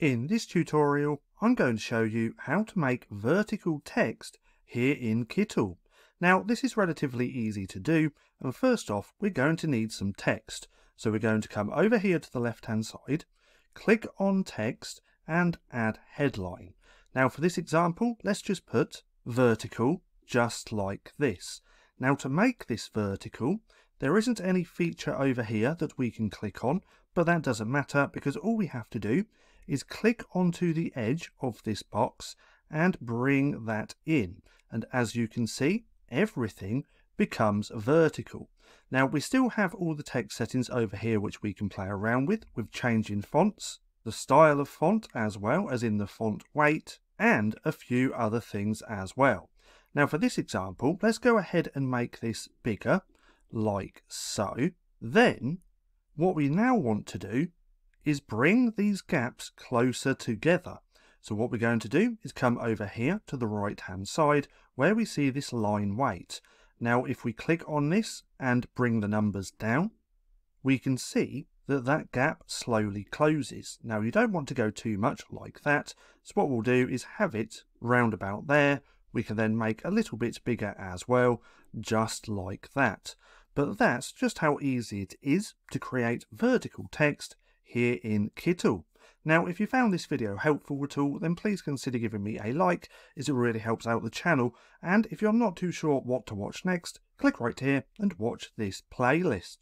In this tutorial, I'm going to show you how to make vertical text here in Kittl. Now, this is relatively easy to do, and first off, we're going to need some text. So we're going to come over here to the left-hand side, click on text, and add headline. Now, for this example, let's just put vertical, just like this. Now, to make this vertical, there isn't any feature over here that we can click on, but that doesn't matter because all we have to do is click onto the edge of this box and bring that in. And as you can see, everything becomes vertical. Now we still have all the text settings over here which we can play around with, with changing fonts, the style of font as well as in the font weight, and a few other things as well. Now for this example, let's go ahead and make this bigger, like so. Then, what we now want to do is bring these gaps closer together. So what we're going to do is come over here to the right hand side where we see this line weight. Now if we click on this and bring the numbers down, we can see that that gap slowly closes. Now you don't want to go too much like that, so what we'll do is have it round about there. We can then make a little bit bigger as well, just like that. But that's just how easy it is to create vertical text here in Kittl. Now, if you found this video helpful at all, then please consider giving me a like, as it really helps out the channel. And if you're not too sure what to watch next, click right here and watch this playlist.